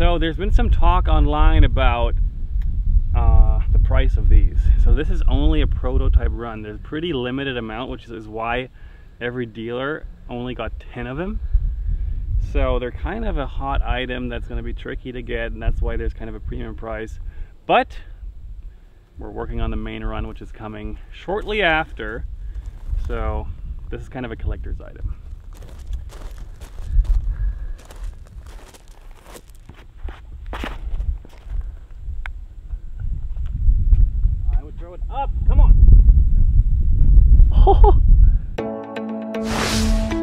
So there's been some talk online about uh, the price of these. So this is only a prototype run. There's a pretty limited amount, which is why every dealer only got 10 of them. So they're kind of a hot item that's going to be tricky to get, and that's why there's kind of a premium price. But we're working on the main run, which is coming shortly after. So this is kind of a collector's item. I would throw it up. Come on.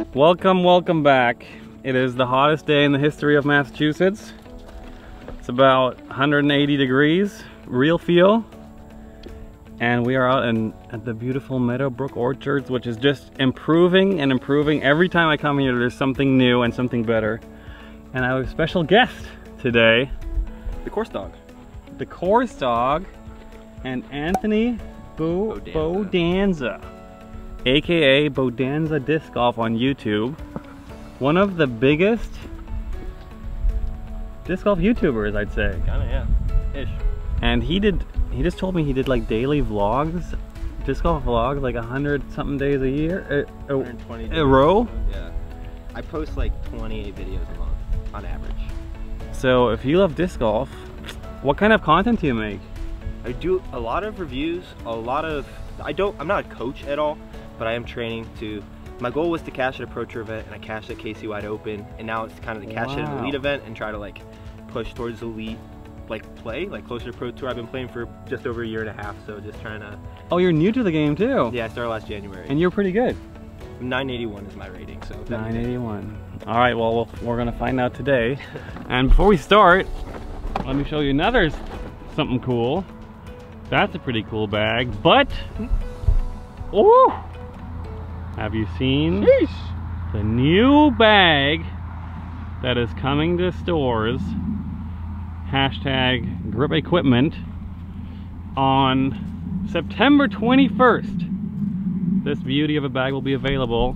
welcome, welcome back. It is the hottest day in the history of Massachusetts. It's about 180 degrees, real feel. And we are out in, at the beautiful Meadowbrook Orchards, which is just improving and improving. Every time I come here, there's something new and something better. And I have a special guest today. The course dog. The course dog and Anthony Bo Bodanza. Bodanza, aka Bodanza Disc Golf on YouTube. One of the biggest disc golf YouTubers, I'd say. Kinda, yeah. Ish. And he did, he just told me he did like daily vlogs, disc golf vlogs, like a hundred something days a year, uh, uh, a, a, 120 a row. Yeah. I post like 28 videos a month on average. So if you love disc golf, what kind of content do you make? I do a lot of reviews, a lot of, I don't, I'm not a coach at all, but I am training to, my goal was to cash at a Pro Tour event and I cashed at KC Wide Open and now it's kind of to cash at an elite event and try to like push towards elite like play, like closer to Pro Tour. I've been playing for just over a year and a half, so just trying to, Oh, you're new to the game too. yeah, I started last January. And you're pretty good. 981 is my rating, so. that means it. 981. All right, well, we'll- we're gonna find out today. And before we start, let me show you another something cool. That's a pretty cool bag, but, ooh, have you seen the new bag that is coming to stores? Hashtag grip equipment on September 21st this beauty of a bag will be available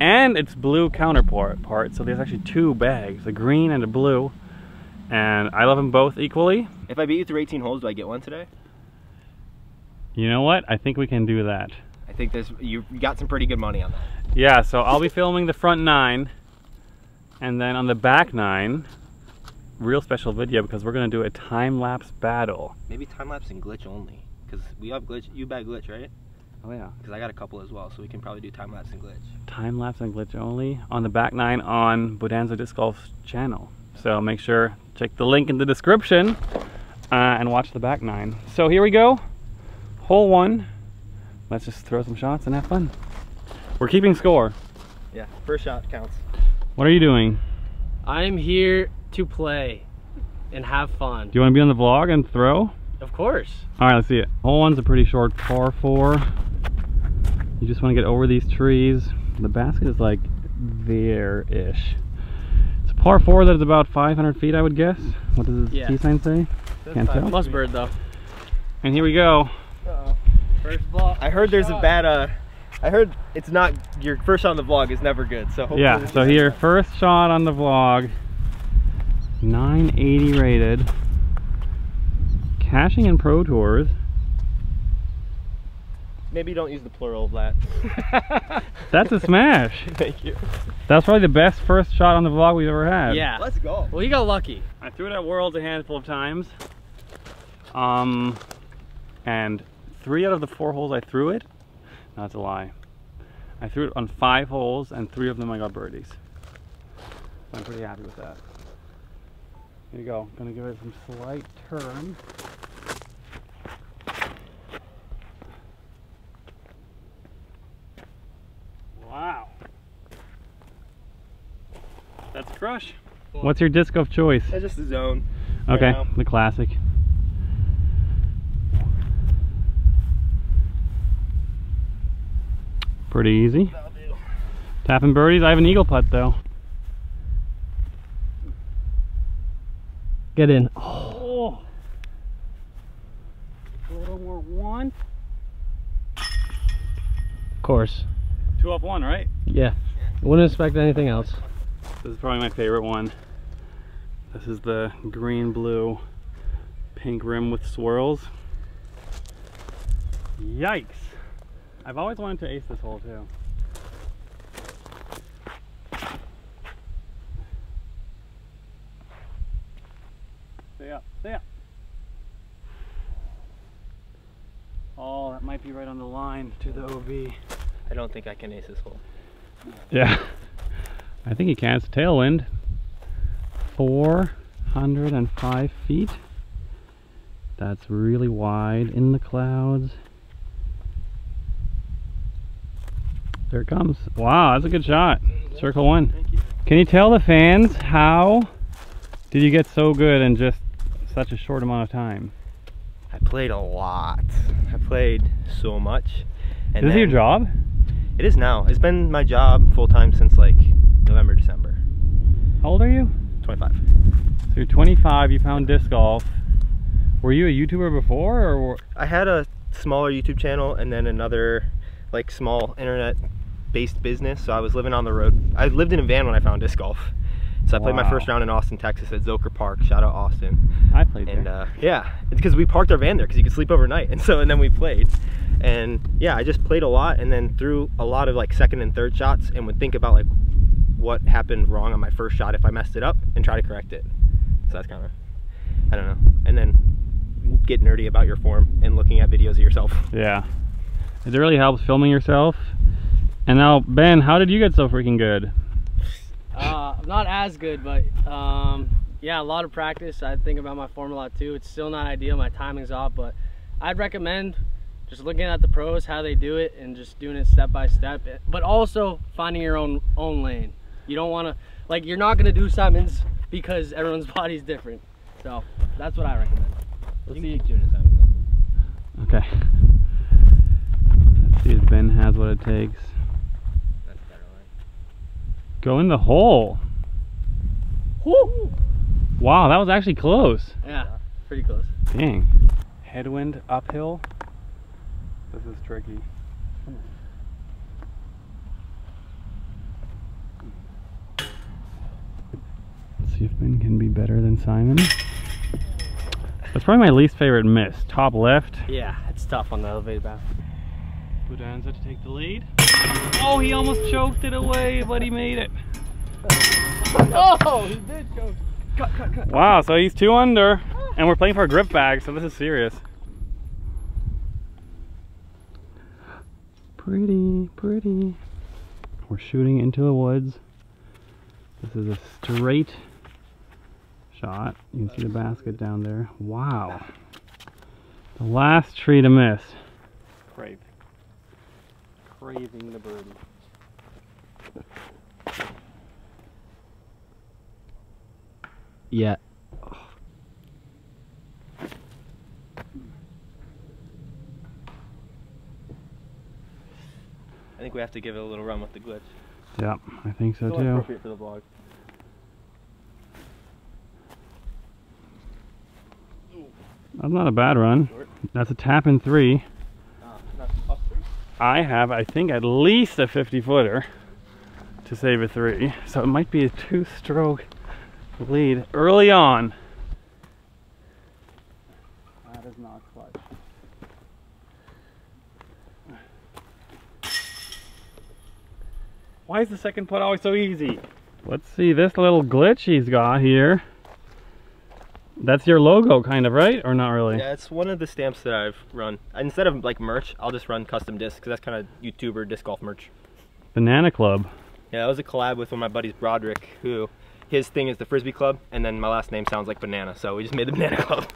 and its blue counterpart part so there's actually two bags a green and a blue and i love them both equally If I beat you through 18 holes, do I get one today? You know what i think we can do that I think there's you got some pretty good money on that. yeah so i'll be filming the front nine and then on the back nine real special video because we're going to do a time-lapse battle Maybe time lapse and glitch only, because we have glitch. You bag glitch, right? oh yeah Because I got a couple as well, so we can probably do time lapse and glitch. time-lapse and glitch only on the back nine on Bodanza Disc Golf's channel. So make sure check the link in the description uh, and watch the back nine. So here we go, hole one. Let's just throw some shots and have fun. We're keeping score. Yeah, first shot counts. What are you doing? I'm here to play and have fun. Do you want to be on the vlog and throw? Of course. All right, let's see it. Hole one's a pretty short par four. You just want to get over these trees. The basket is like there-ish. It's a par four that is about 500 feet, I would guess. What does the Yeah. T sign say? Can't tell. Plus bird though. And here we go. First ball. I heard there's a bad. uh I heard it's not your first shot on the vlog is never good. So hopefully Yeah, so is- here, first shot on the vlog. 980 rated. Cashing in Pro Tours. maybe don't use the plural of that. That's a smash. Thank you. That's probably the best first shot on the vlog we've ever had. Yeah. Let's go. Well, you got lucky. I threw it at Worlds a handful of times. Um, and three out of the four holes I threw it, not that's a lie. I threw it on five holes and three of them I got birdies. So I'm pretty happy with that. Here you go. Gonna give it some slight turn. Wow. That's a crush. What's your disc of choice? That's just the zone. Okay, now. the classic. Pretty easy. Tapping birdies. I have an eagle putt though. Get in. Oh. A little more one. Of course. Two off one, right? Yeah. Wouldn't expect anything else. This is probably my favorite one. This is the green, blue, pink rim with swirls. Yikes! I've always wanted to ace this hole too. Stay up, stay up. Oh, that might be right on the line to the OB. I don't think I can ace this hole. Yeah. I think he can. It's a tailwind. 405 feet. That's really wide in the clouds. There it comes. Wow, that's a good shot. Circle one. Thank you. Can you tell the fans how did you get so good in just such a short amount of time? I played a lot. I played so much. And Is this your job? It is now. It's been my job full time since like November, December. How old are you? 25. So you're 25, you found disc golf. Were you a YouTuber before or I had a smaller YouTube channel and then another like small internet based business. So I was living on the road. I lived in a van when I found disc golf. So I played my first round in Austin, Texas at Zilker Park. Shout out Austin. I played And there. uh, yeah, it's because we parked our van there because you could sleep overnight. And so and then we played. And yeah, I just played a lot and then threw a lot of like second and third shots and would think about like what happened wrong on my first shot if I messed it up and try to correct it. So that's kind of I don't know. And then get nerdy about your form and looking at videos of yourself. Yeah. It really helps filming yourself. And now, Ben, how did you get so freaking good? Uh, not as good, but um, yeah, a lot of practice. I think about my form a lot too. It's still not ideal. My timing's off, but I'd recommend just looking at the pros, how they do it, and just doing it step by step. But also finding your own own lane. You don't want to like you're not gonna do Simons because everyone's body's different. So that's what I recommend. Let's see. doing it, Simon. Okay. Let's see if Ben has what it takes. That's better line. Go in the hole. Wow, that was actually close. Yeah, pretty close. Dang. Headwind uphill. This is tricky. Let's see if Ben can be better than Simon. That's probably my least favorite miss. Top left. Yeah, it's tough on the elevated path. Bodanza to take the lead. Oh, he almost choked it away, but he made it. Oh, he did go. Cut, cut, cut. Wow, so he's two under, and we're playing for a grip bag, so this is serious. Pretty, pretty. We're shooting into the woods. This is a straight shot. You can see the basket down there. Wow. The last tree to miss. Crave. Craving the birdie. Yeah. I think we have to give it a little run with the glitch. Yep, I think so It's too. appropriate for the vlog. That's not a bad run. Short. That's a tap in three. Ah, not up three. I have, I think, at least a 50 footer to save a three. So it might be a two stroke lead early on. That is not clutch. Why is the second putt always so easy? Let's see this little glitch he's got here. That's your logo, kind of, right? Or not really? Yeah, it's one of the stamps that I've run. Instead of like merch, I'll just run custom discs because that's kind of YouTuber disc golf merch. Banana Club. Yeah, that was a collab with one of my buddies, Broderick, who his thing is the Frisbee Club, and then my last name sounds like banana, so we just made the Banana Club.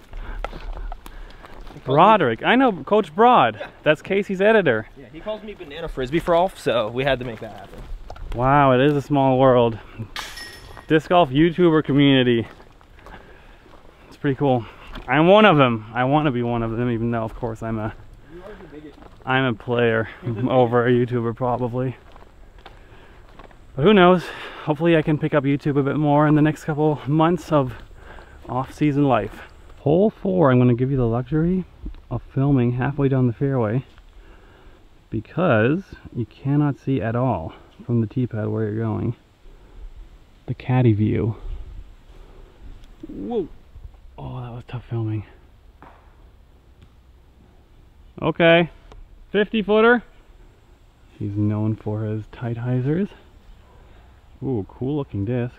Broderick. I know Coach Broad. That's Casey's editor. Yeah, he calls me Banana Frisbee for all, so we had to make that happen. Wow, it is a small world. Disc golf YouTuber community. It's pretty cool. I'm one of them. I want to be one of them, even though, of course, I'm a I'm a player over a YouTuber probably. But who knows? Hopefully, I can pick up YouTube a bit more in the next couple months of off-season life. Hole four, I'm going to give you the luxury of filming halfway down the fairway because you cannot see at all from the tee pad where you're going. The caddy view. Whoa. Oh, that was tough filming. Okay. 50 footer. He's known for his tight hyzers. Ooh, cool looking disc.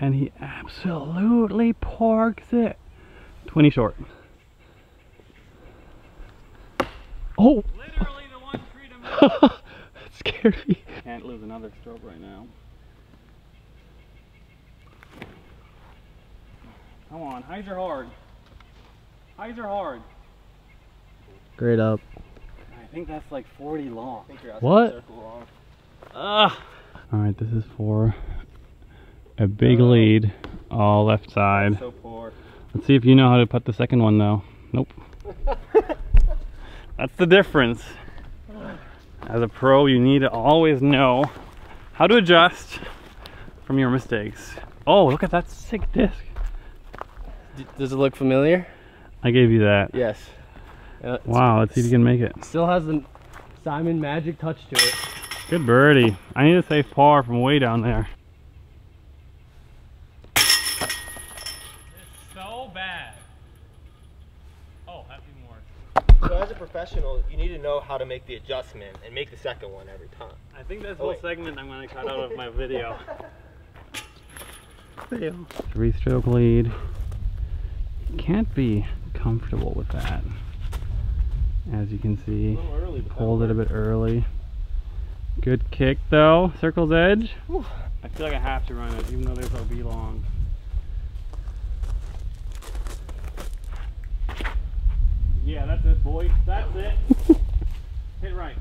And he absolutely parks it. 20 short. Oh! Literally the one freedom. scared me. Can't lose another stroke right now. Come on, hyzer hard. Hyzer hard. Great up. I think that's like 40 long. What? Ah. All right, this is for a big lead, all left side. So poor. Let's see if you know how to put the second one though. Nope. That's the difference. As a pro, you need to always know how to adjust from your mistakes. Oh, look at that sick disc. Does it look familiar? I gave you that. Yes. Uh, Wow, let's see if you can make it. Still has the Simon magic touch to it. Good birdie. I need to save par from way down there. so bad. Oh, that's even worse. So as a professional, you need to know how to make the adjustment and make the second one every time. I think this Oh, whole wait. segment I'm going to cut out of my video. Three stroke lead. Can't be comfortable with that. As you can see, early, pulled it a bit early. Good kick though, circle's edge. I feel like I have to run it, even though there's OB long. Yeah, that's it, boy. That's it. Hit right.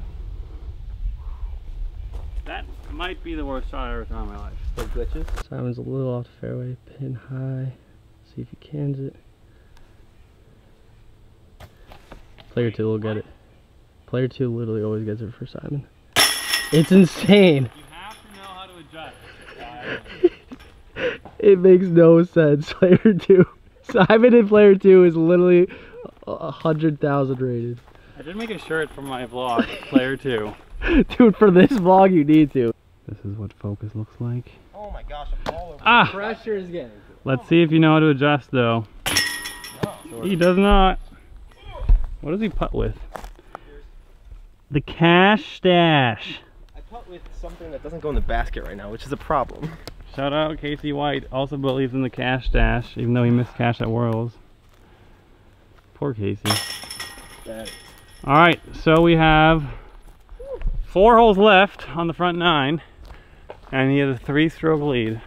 That might be the worst shot I ever thrown in my life. No glitches. Simon's a little off the fairway, pin high. See if he cans it. Player two will get it. Player two literally always gets it for Simon. It's insane. You have to know how to adjust. It makes no sense. Player two. Simon in player two is literally a hundred thousand rated. I did make a shirt for my vlog, player two. Dude, for this vlog you need to. This is what focus looks like. Oh my gosh, I'm all over. Ah! Pressure is getting. Let's see if you know how to adjust though. He does not. What does he putt with? The cash stash. I putt with something that doesn't go in the basket right now, which is a problem. Shout out Casey White. Also believes in the cash stash, even though he missed cash at Worlds. Poor Casey. All right, so we have four holes left on the front nine, and he has a three-stroke lead.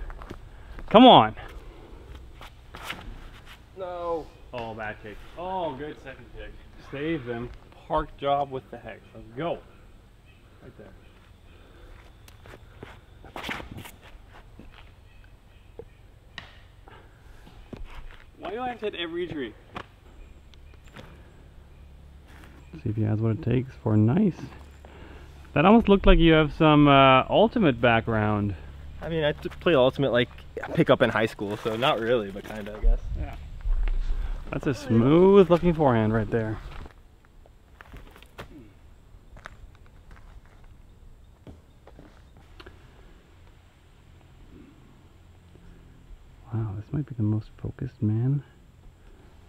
Come on. No. Oh, bad kick. Oh, good second pick. Save them. Park job with the hex. Let's go. Right there. Why do I have to hit every tree? See if he has what it takes for nice. That almost looked like you have some uh, ultimate background. I mean, I played ultimate like pick up in high school, so not really, but kind of, I guess. That's a smooth looking forehand right there. Wow, this might be the most focused man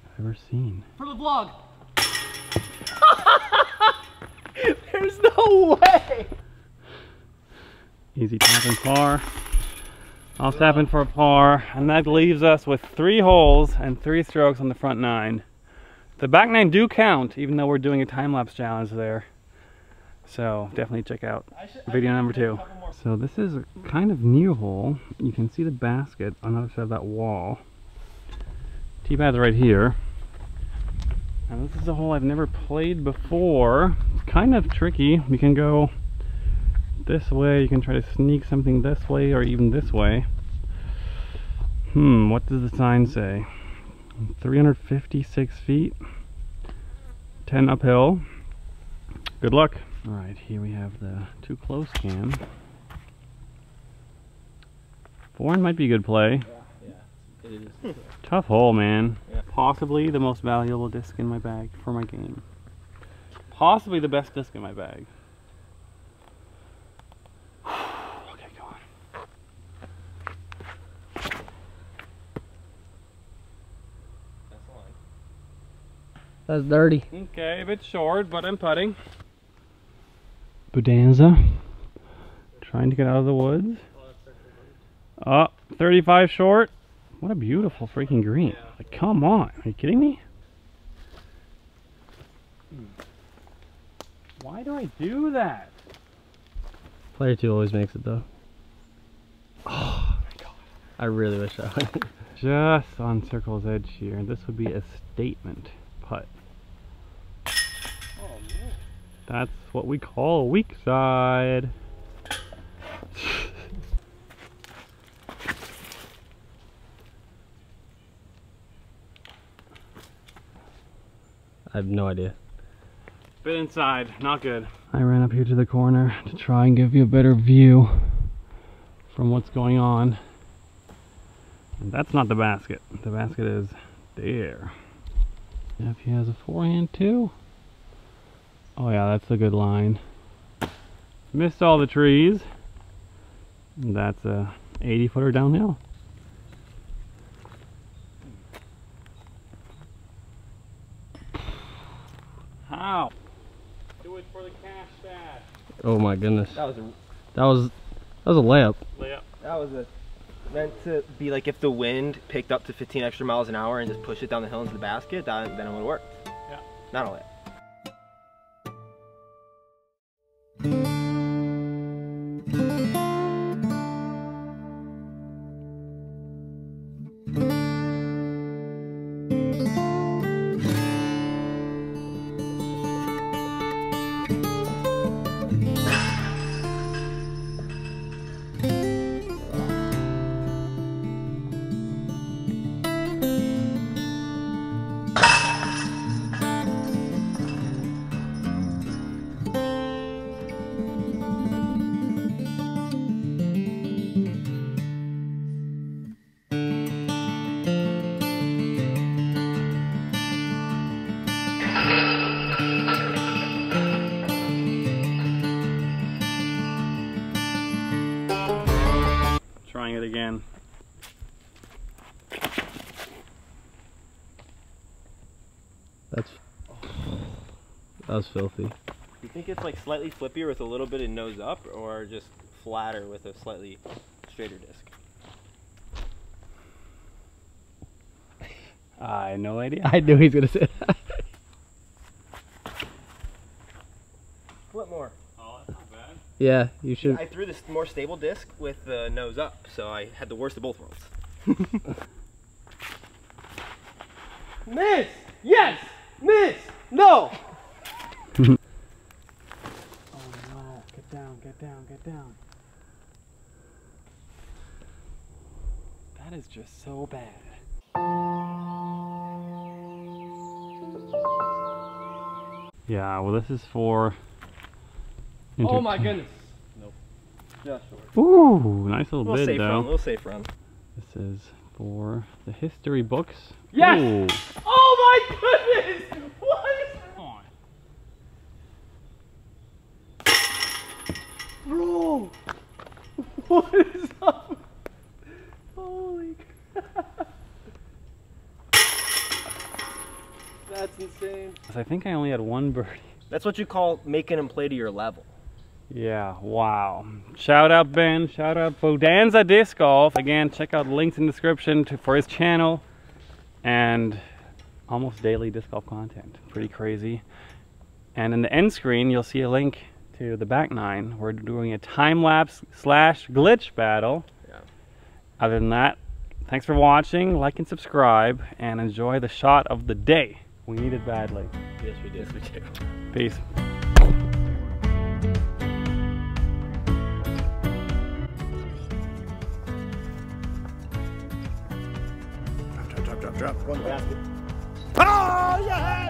I've ever seen. For the vlog. There's no way. Easy tapping par. I'll tap in for a par, and that leaves us with three holes and three strokes on the front nine. The back nine do count, even though we're doing a time lapse challenge there. So definitely check out video number two. So this is a kind of new hole. You can see the basket on the other side of that wall. Tee pad's right here. And this is a hole I've never played before. It's kind of tricky. You can go this way, you can try to sneak something this way or even this way. Hmm, what does the sign say? 356 feet, 10 uphill. Good luck. All right, here we have the too close cam. Forehand might be a good play. It is. Tough hole, man. Yeah. Possibly the most valuable disc in my bag for my game. Possibly the best disc in my bag. okay, go on. That's dirty. Okay, a bit short, but I'm putting. Bodanza. Trying to get out of the woods. Oh, 35 short. What a beautiful freaking green. Like, come on. Are you kidding me? Hmm. Why do I do that? Player two always makes it though. Oh my god. I really wish I would. Just on circle's edge here. This would be a statement putt. That's what we call weak side. I have no idea. Bit inside, not good. I ran up here to the corner to try and give you a better view from what's going on. And that's not the basket. The basket is there. If he has a forehand too. Oh yeah, that's a good line. Missed all the trees. That's a 80 footer downhill. How? Do it for the cash stash. Oh my goodness. That was a That was that was a layup. Layup. that was a meant to be like if the wind picked up to 15 extra miles an hour and just pushed it down the hill into the basket, that, then it would work. Yeah. Not only. Trying it again. That's that was filthy. You think it's like slightly flippier with a little bit of nose up or just flatter with a slightly straighter disc? I had no idea. I knew he was gonna say that. Flip more. Oh, that's not bad. Yeah, you should. I threw this more stable disc with the nose up, so I had the worst of both worlds. Miss! Yes! Miss! No! Oh no, get down, get down, get down. That is just so bad. Yeah, well this is for Oh mm-hmm. my entertain- goodness. Just short. Ooh, nice little Little bid safe though. run, little safe run. This is for the history books. Yes! Ooh. Oh my goodness! What is on? Bro! What is up? Holy crap. That's insane. I think I only had one birdie. That's what you call making him play to your level. Yeah, wow. Shout out Ben, shout out Bodanza Disc Golf. Again, check out the links in the description to, for his channel and almost daily disc golf content. Pretty crazy. And in the end screen, you'll see a link to the back nine. We're doing a time lapse slash glitch battle. Yeah. Other than that, thanks for watching. Like and subscribe and enjoy the shot of the day. We need it badly. Yes, we did. Yes, we did. Peace. Drop, drop, drop, drop. Go in the basket. Oh, yeah!